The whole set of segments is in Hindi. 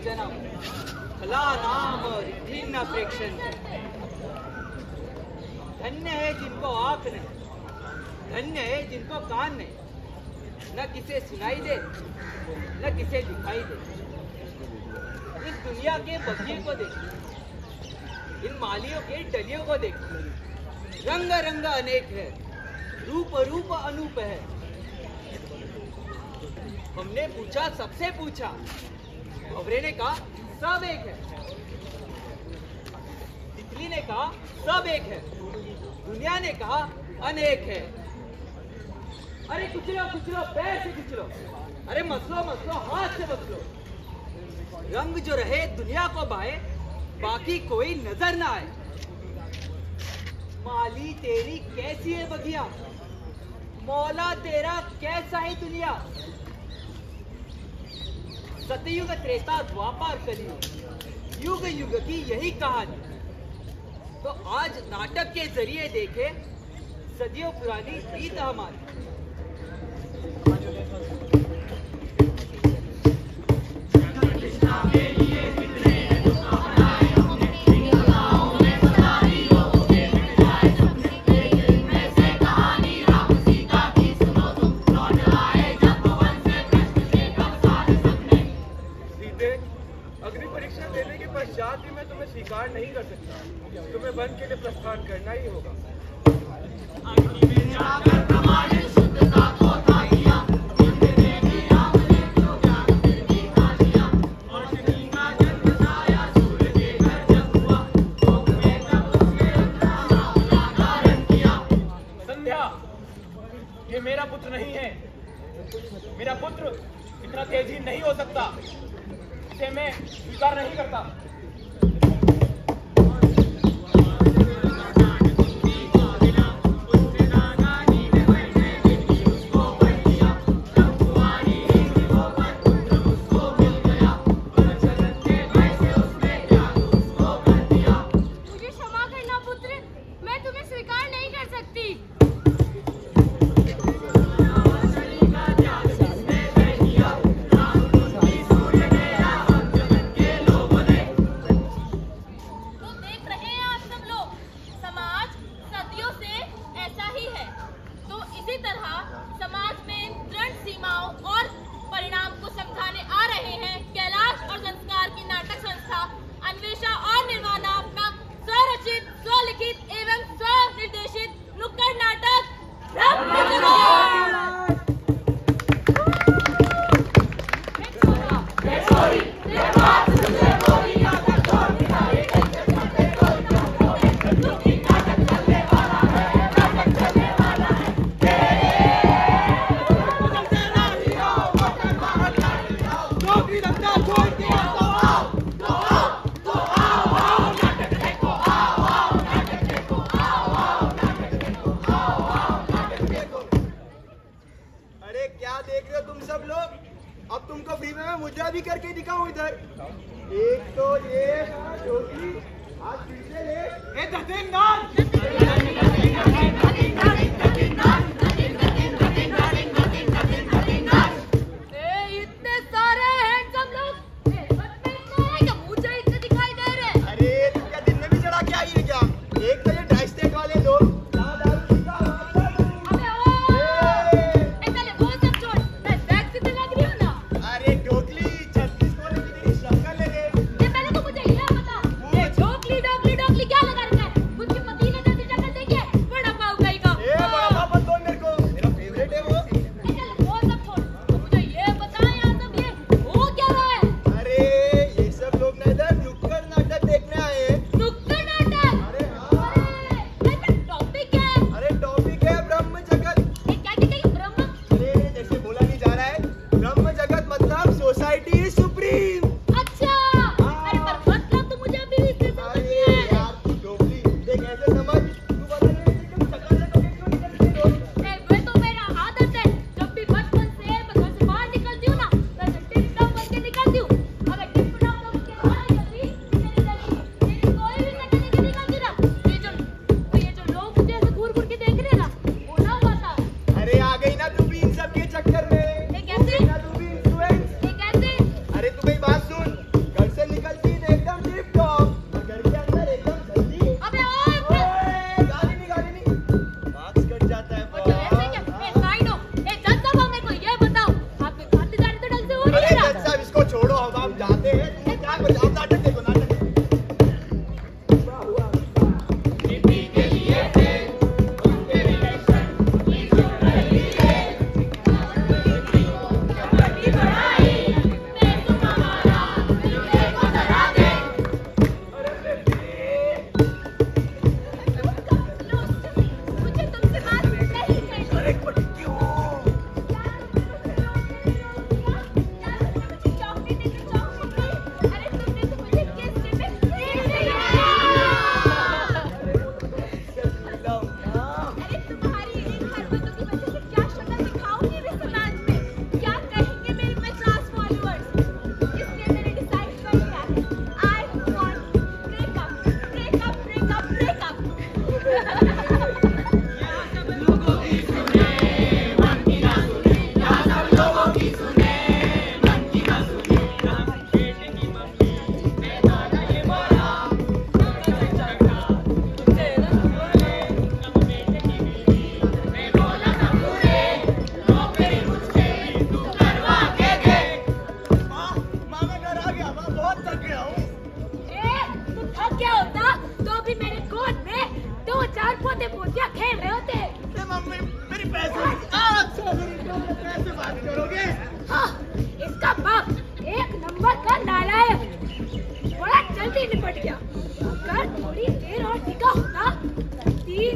जनम धन्य है जिनको आँख नहीं, धन्य है जिनको कान नहीं। न किसे सुनाई दे न किसे दिखाई दे इस दुनिया के बगिए को देख इन मालियों के डलियों को देख रंग रंग अनेक है रूप रूप अनूप है। हमने पूछा, सबसे पूछा। भवरे ने कहा, सब एक है। तितली ने कहा, सब एक है। दुनिया ने कहा, अनेक है। अरे कुछ लो कुछ लो पैर से कुछ लो अरे, मसलो मसलो, हाथ से मसलो। रंग जो रहे, दुनिया को बाए बाकी कोई नज़र ना आए। माली तेरी कैसी है बगिया मौला तेरा कैसा है दुनिया? सतयुग त्रेता द्वापर कलयुग युग युग की यही कहानी। तो आज नाटक के ज़रिए देखे सदियों पुरानी रीत हमारी। सब लोग अब तुमको फ्री में मैं मुद्रा भी करके दिखाऊँ इधर एक तो ये हाथ फिर से ले ए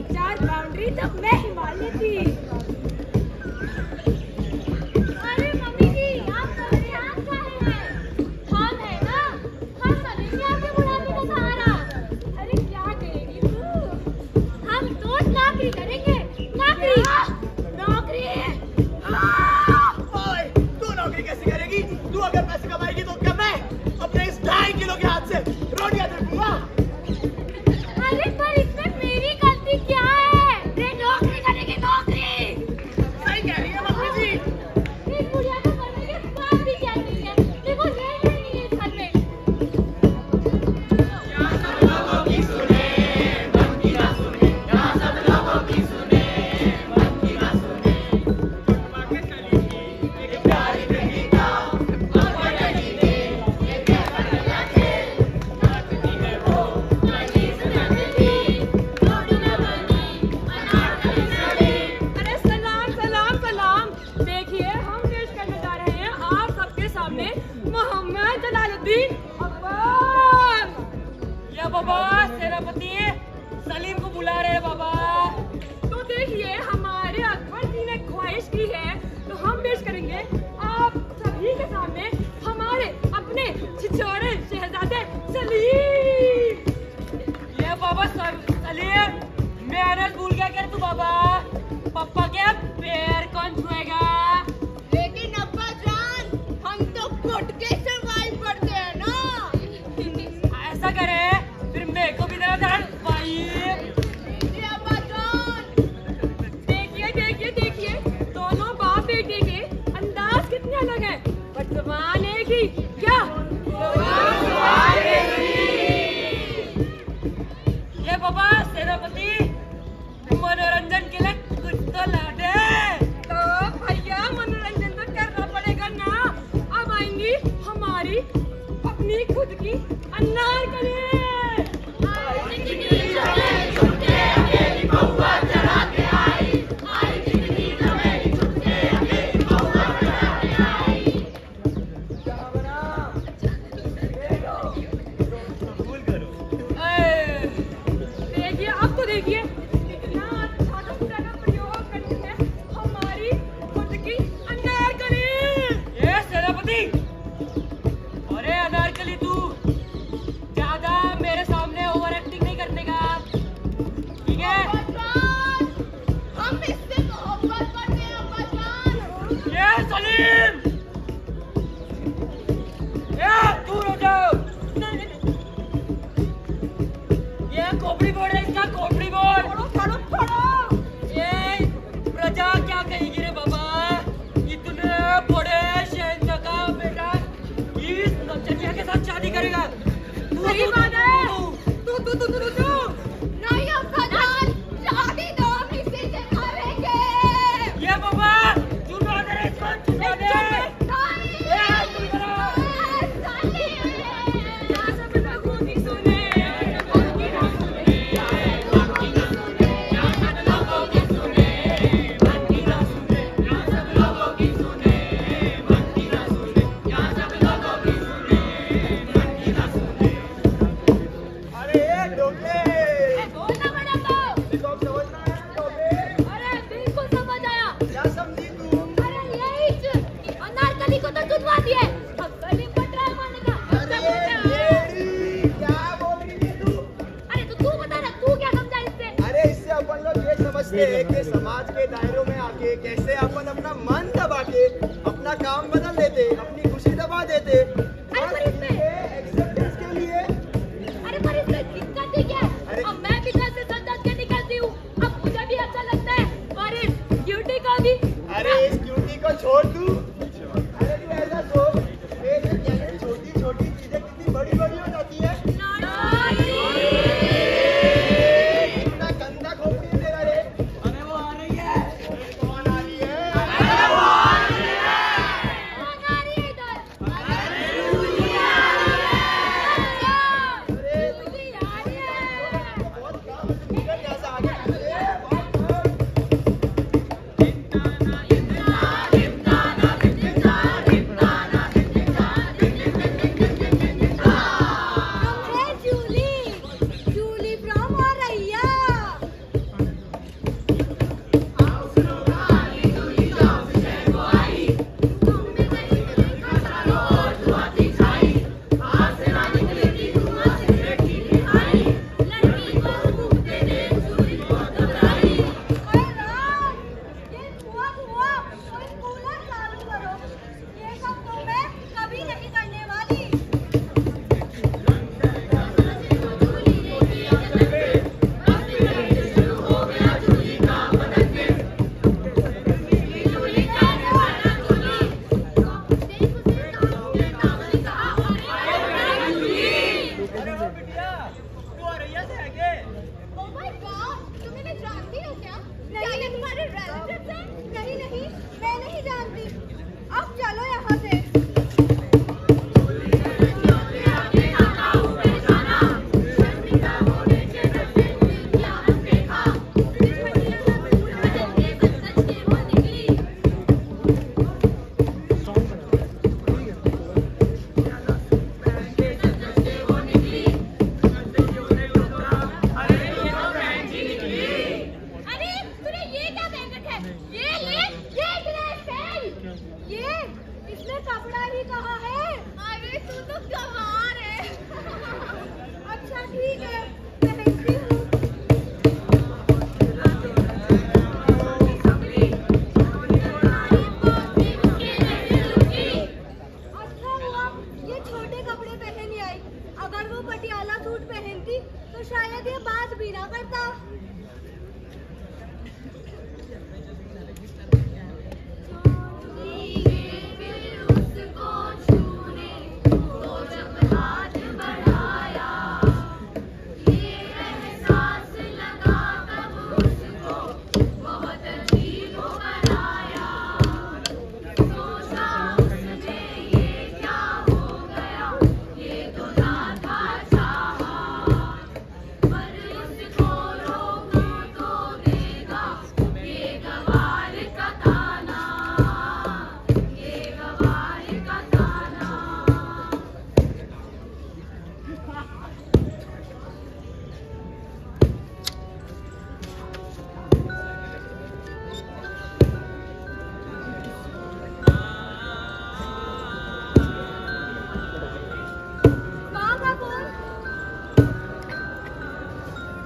चार बाउंड्री तो मैं हिमालय थी। Instagram.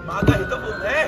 मांगा ही तो बोल रहे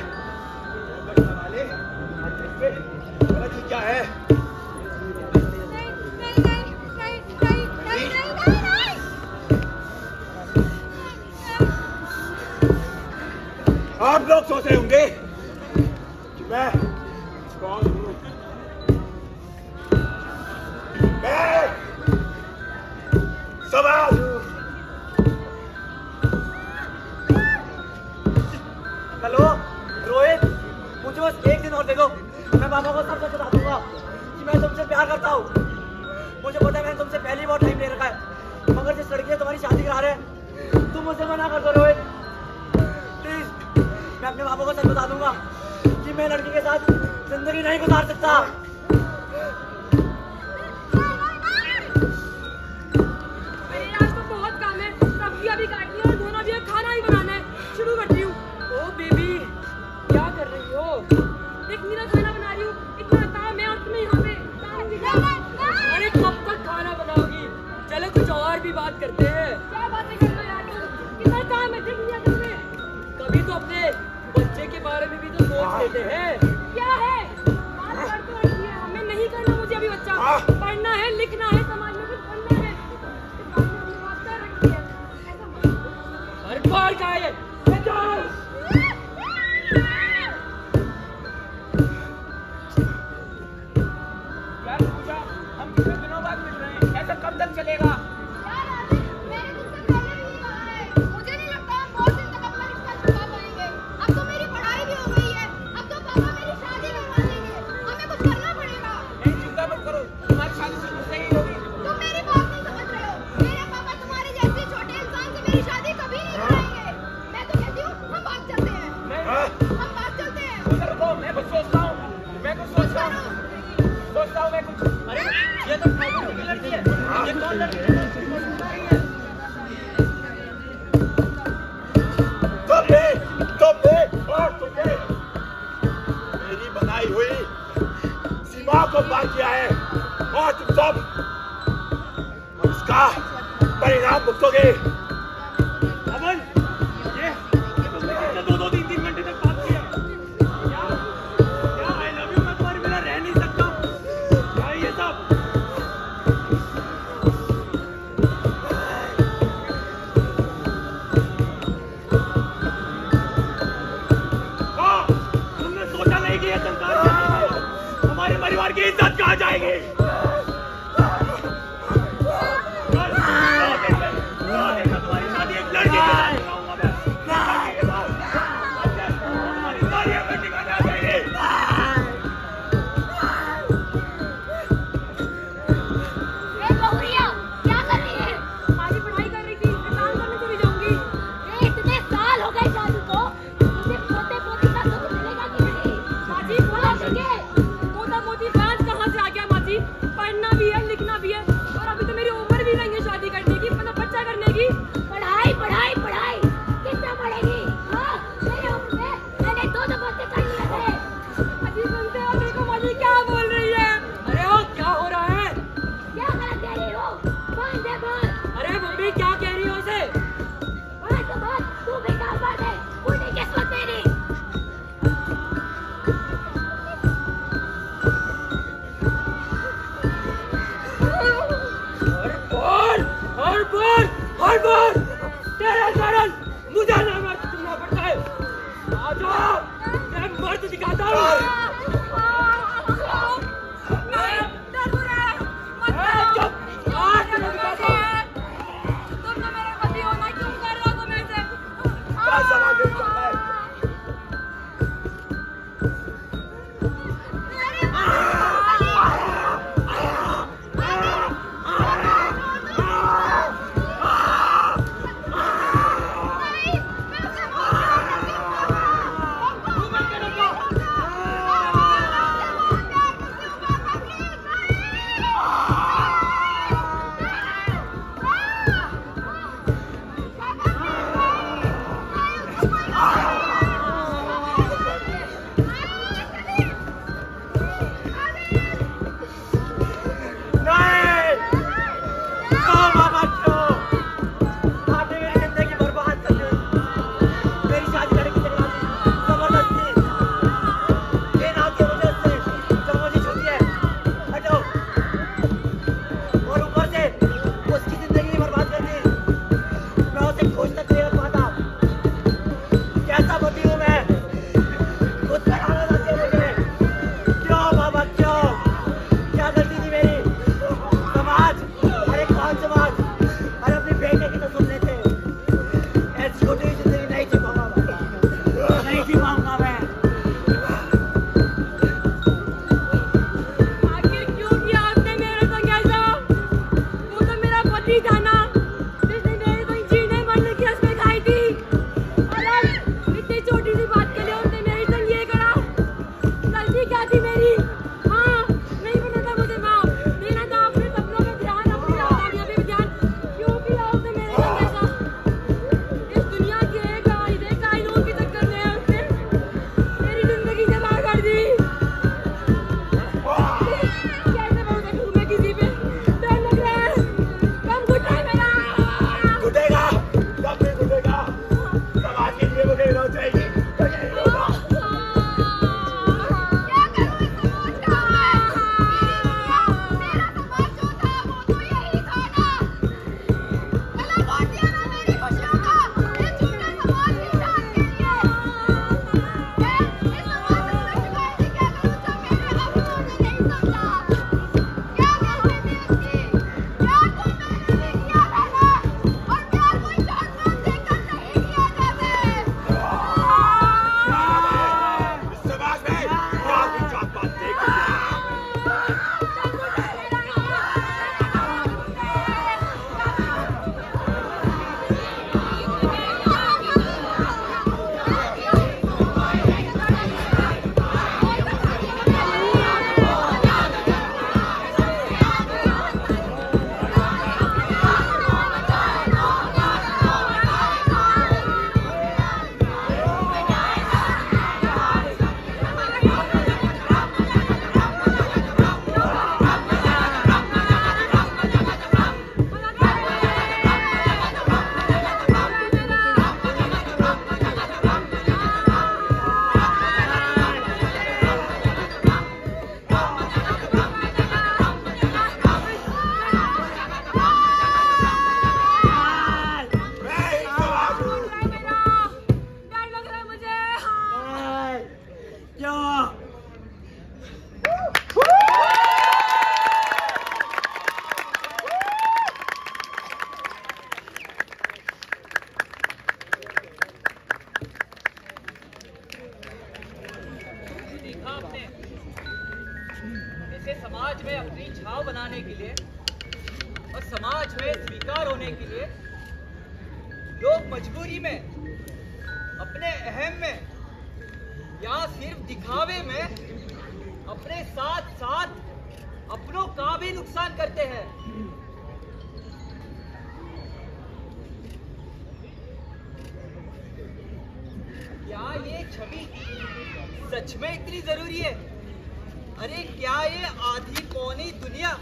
अरे क्या ये आधी कौनी दुनिया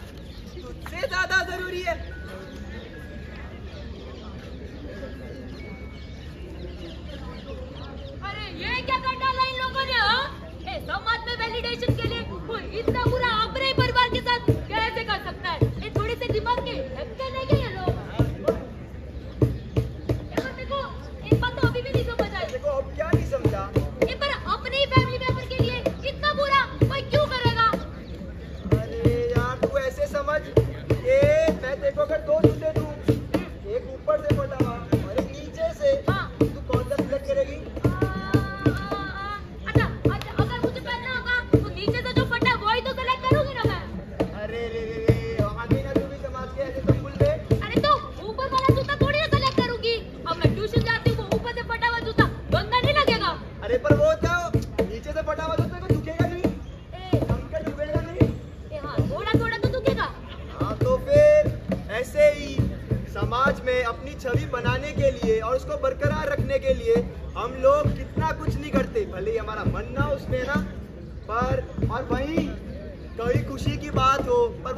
तुझसे ज़्यादा ज़रूरी है? अरे ये क्या कर डाला इन लोगों ने हाँ? समाज में वैलिडेशन के लिए कोई इतना बुरा अपने परिवार के साथ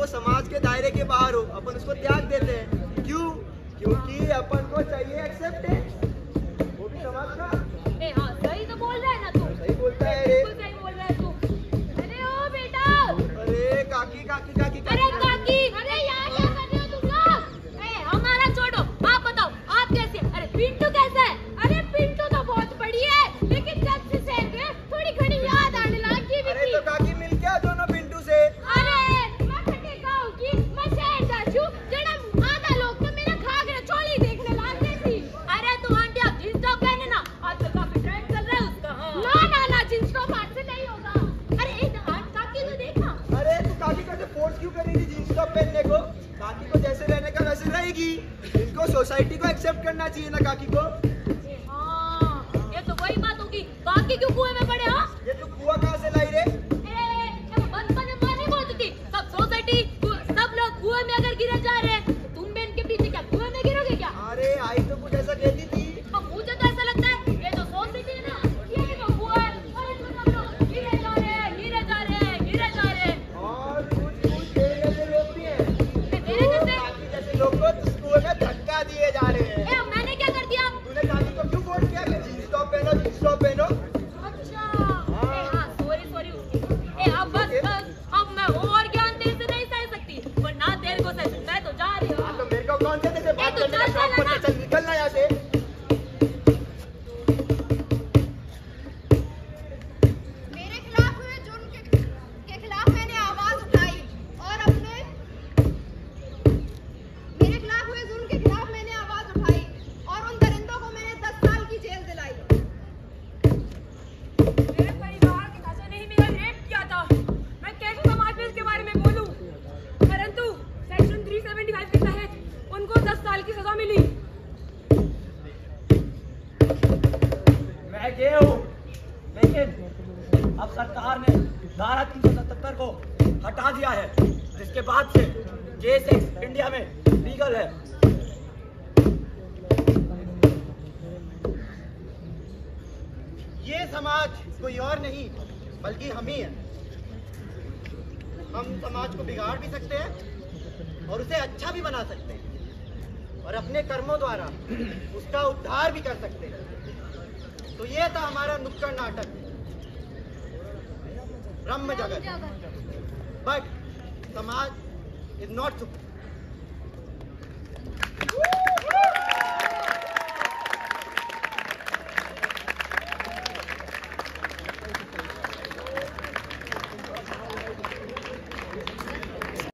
sama लेकिन अब सरकार ने धारा तीन सौ सतहत्तर को हटा दिया है, जिसके बाद से जे इंडिया में लीगल है। ये समाज कोई और नहीं, बल्कि हम ही है। हम समाज को बिगाड़ भी सकते हैं और उसे अच्छा भी बना सकते हैं और अपने कर्मों द्वारा उसका उद्धार भी कर सकते हैं। तो ये था हमारा नुक्कड़ नाटक। ब्रह्म जगत। बट समाज इज़ नॉट सुपर